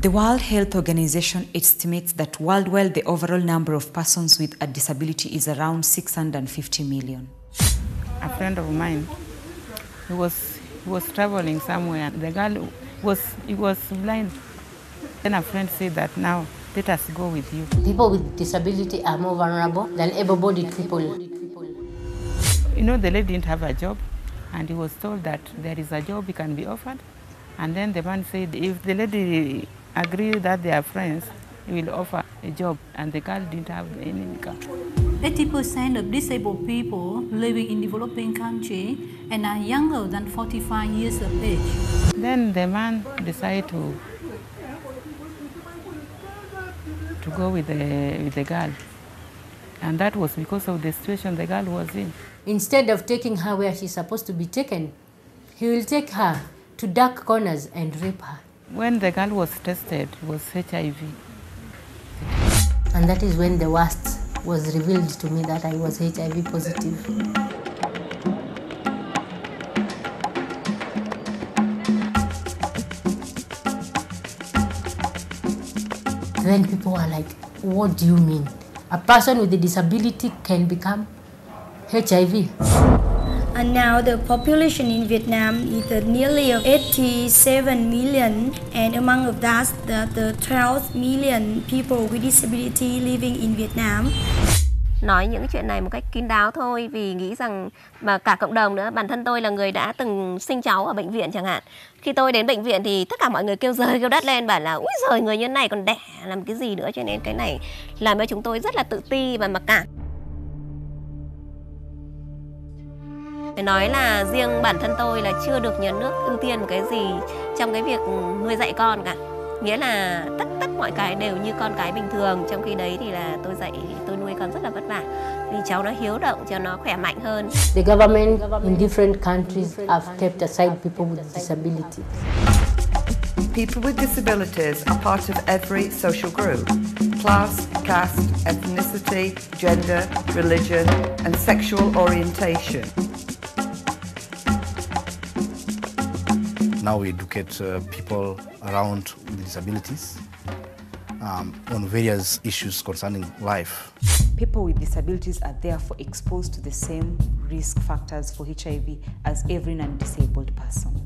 The World Health Organization estimates that worldwide the overall number of persons with a disability is around 650 million. A friend of mine, he was, he was traveling somewhere. And the girl was, he was blind. Then a friend said that now let us go with you. People with disability are more vulnerable than able-bodied people. You know, the lady didn't have a job, and he was told that there is a job he can be offered. And then the man said, if the lady agree that they are friends, he will offer a job. And the girl didn't have any income. 80% of disabled people living in developing countries and are younger than 45 years of age. Then the man decided to to go with the with the girl, and that was because of the situation the girl was in. Instead of taking her where she's supposed to be taken, he will take her to dark corners and rape her. When the girl was tested, it was HIV. And that is when the worst was revealed to me that I was HIV positive. Then people were like, what do you mean? A person with a disability can become HIV? And now the population in Vietnam is nearly 87 million, and among of that, the, the 12 million people with disability living in Vietnam. nói những chuyện này một cách kín đáo thôi vì nghĩ rằng mà cả cộng đồng nữa bản thân tôi là người đã từng sinh cháu ở bệnh viện chẳng hạn. Khi tôi đến bệnh viện thì tất cả mọi người kêu rời kêu đất lên bảo là úi giời người như này còn đẻ làm cái gì nữa? Cho nên cái này làm cho chúng tôi rất là tự ti và mặc cảm. Phải nói là riêng bản thân tôi là chưa được nhà nước ưu tiên một cái gì trong cái việc nuôi dạy con cả. Nghĩa là tất tất mọi cái đều như con cái bình thường. Trong khi đấy thì là tôi dạy tôi nuôi con rất là vất vả. Vì cháu nó hiếu động cho nó khỏe mạnh hơn. The government in different countries have kept aside people with disabilities. People with disabilities are part of every social group. Class, caste, ethnicity, gender, religion, and sexual orientation. Now we educate uh, people around with disabilities um, on various issues concerning life. People with disabilities are therefore exposed to the same risk factors for HIV as every non-disabled person.